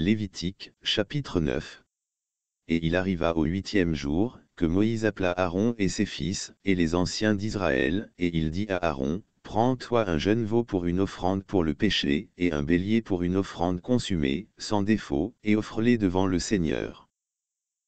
Lévitique, chapitre 9. Et il arriva au huitième jour, que Moïse appela Aaron et ses fils, et les anciens d'Israël, et il dit à Aaron, Prends-toi un jeune veau pour une offrande pour le péché, et un bélier pour une offrande consumée, sans défaut, et offre-les devant le Seigneur.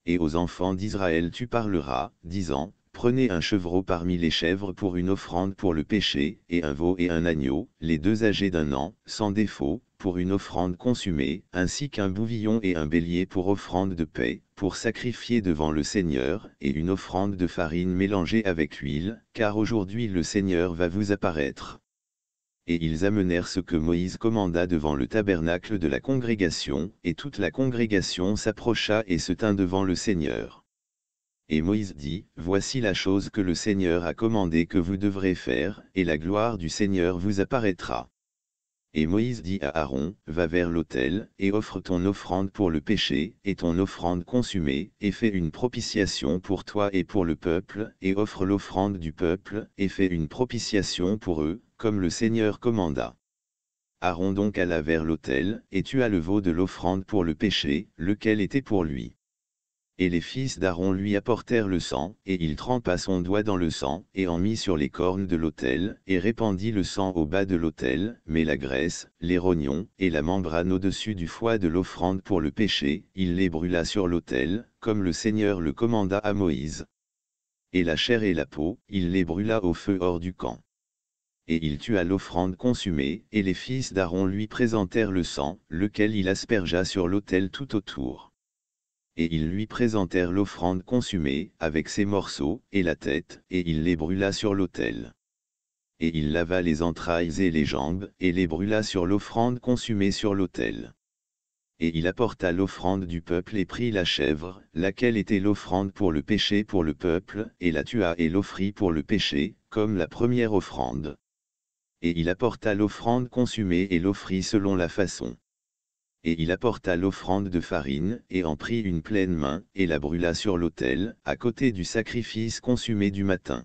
Et aux enfants d'Israël tu parleras, disant, Prenez un chevreau parmi les chèvres pour une offrande pour le péché, et un veau et un agneau, les deux âgés d'un an, sans défaut, pour une offrande consumée, ainsi qu'un bouvillon et un bélier pour offrande de paix, pour sacrifier devant le Seigneur, et une offrande de farine mélangée avec l'huile, car aujourd'hui le Seigneur va vous apparaître. Et ils amenèrent ce que Moïse commanda devant le tabernacle de la congrégation, et toute la congrégation s'approcha et se tint devant le Seigneur. Et Moïse dit, Voici la chose que le Seigneur a commandé que vous devrez faire, et la gloire du Seigneur vous apparaîtra. Et Moïse dit à Aaron, Va vers l'autel, et offre ton offrande pour le péché, et ton offrande consumée, et fais une propitiation pour toi et pour le peuple, et offre l'offrande du peuple, et fais une propitiation pour eux, comme le Seigneur commanda. Aaron donc alla vers l'autel, et tua le veau de l'offrande pour le péché, lequel était pour lui. Et les fils d'Aaron lui apportèrent le sang, et il trempa son doigt dans le sang, et en mit sur les cornes de l'autel, et répandit le sang au bas de l'autel, mais la graisse, les rognons, et la membrane au-dessus du foie de l'offrande pour le péché, il les brûla sur l'autel, comme le Seigneur le commanda à Moïse. Et la chair et la peau, il les brûla au feu hors du camp. Et il tua l'offrande consumée, et les fils d'Aaron lui présentèrent le sang, lequel il aspergea sur l'autel tout autour et ils lui présentèrent l'offrande consumée, avec ses morceaux, et la tête, et il les brûla sur l'autel. Et il lava les entrailles et les jambes, et les brûla sur l'offrande consumée sur l'autel. Et il apporta l'offrande du peuple et prit la chèvre, laquelle était l'offrande pour le péché pour le peuple, et la tua et l'offrit pour le péché, comme la première offrande. Et il apporta l'offrande consumée et l'offrit selon la façon et il apporta l'offrande de farine, et en prit une pleine main, et la brûla sur l'autel, à côté du sacrifice consumé du matin.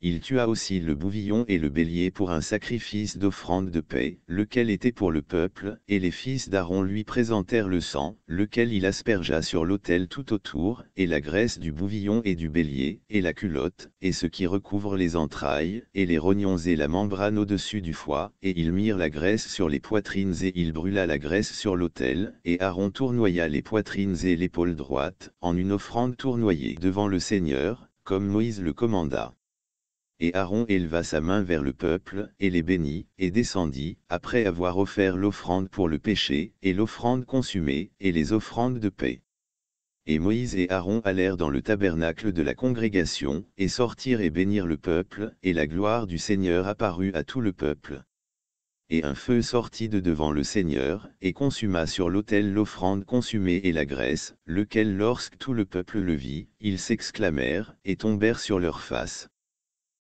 Il tua aussi le bouvillon et le bélier pour un sacrifice d'offrande de paix, lequel était pour le peuple, et les fils d'Aaron lui présentèrent le sang, lequel il aspergea sur l'autel tout autour, et la graisse du bouvillon et du bélier, et la culotte, et ce qui recouvre les entrailles, et les rognons et la membrane au-dessus du foie, et ils mirent la graisse sur les poitrines et il brûla la graisse sur l'autel, et Aaron tournoya les poitrines et l'épaule droite, en une offrande tournoyée devant le Seigneur, comme Moïse le commanda. Et Aaron éleva sa main vers le peuple, et les bénit, et descendit, après avoir offert l'offrande pour le péché, et l'offrande consumée, et les offrandes de paix. Et Moïse et Aaron allèrent dans le tabernacle de la congrégation, et sortirent et bénirent le peuple, et la gloire du Seigneur apparut à tout le peuple. Et un feu sortit de devant le Seigneur, et consuma sur l'autel l'offrande consumée et la graisse, lequel lorsque tout le peuple le vit, ils s'exclamèrent, et tombèrent sur leurs faces.